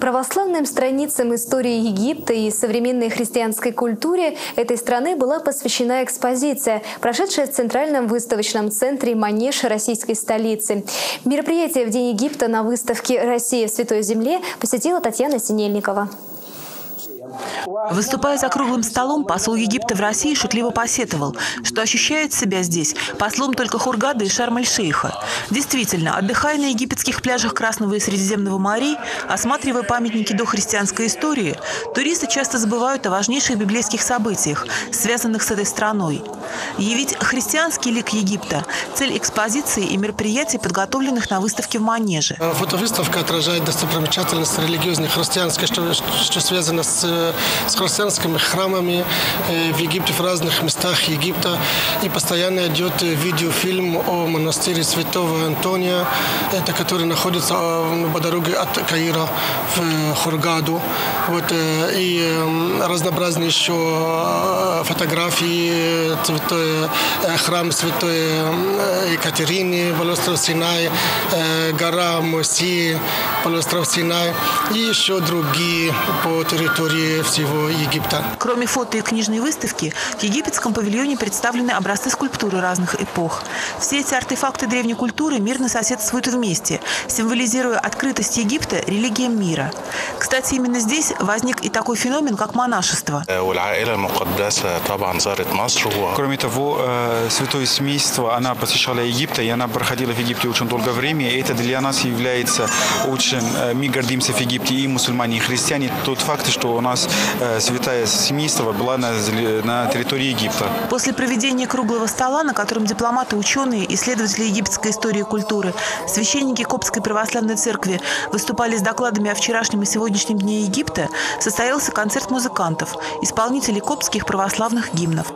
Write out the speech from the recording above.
Православным страницам истории Египта и современной христианской культуре этой страны была посвящена экспозиция, прошедшая в Центральном выставочном центре Манеж российской столицы. Мероприятие в День Египта на выставке «Россия в Святой Земле» посетила Татьяна Синельникова. Выступая за круглым столом, посол Египта в России шутливо посетовал, что ощущает себя здесь послом только Хургада и Шарм-эль-Шейха. Действительно, отдыхая на египетских пляжах Красного и Средиземного морей, осматривая памятники дохристианской истории, туристы часто забывают о важнейших библейских событиях, связанных с этой страной. Явить христианский лик Египта – цель экспозиции и мероприятий, подготовленных на выставке в Манеже. Фотовыставка отражает достопримечательность религиозной христианской, что, что связано с с христианскими храмами в Египте, в разных местах Египта. И постоянно идет видеофильм о монастыре Святого Антония, это который находится по дороге от Каира в Хургаду. Вот, и разнообразные еще фотографии святой, храм Святой Екатерины, полуостров Синай, гора Моси, полуостров Синай и еще другие по территории всего Египта. Кроме фото и книжной выставки, в египетском павильоне представлены образцы скульптуры разных эпох. Все эти артефакты древней культуры мирно соседствуют вместе, символизируя открытость Египта религиям мира. Кстати, именно здесь возник и такой феномен, как монашество. Кроме того, э, святое семейство, она посещала Египет, и она проходила в Египте очень долгое время, и это для нас является очень... Э, мы гордимся в Египте и мусульмане, и христиане. Тот факт, что у нас э, святая семейство была на, на территории Египта. После проведения круглого стола, на котором дипломаты, ученые, исследователи египетской истории и культуры, священники Копской православной церкви выступали с докладами о вчерашнем и сегодняшнем дне Египта, состоялся концерт музыкантов, исполнителей копских православных гимнов.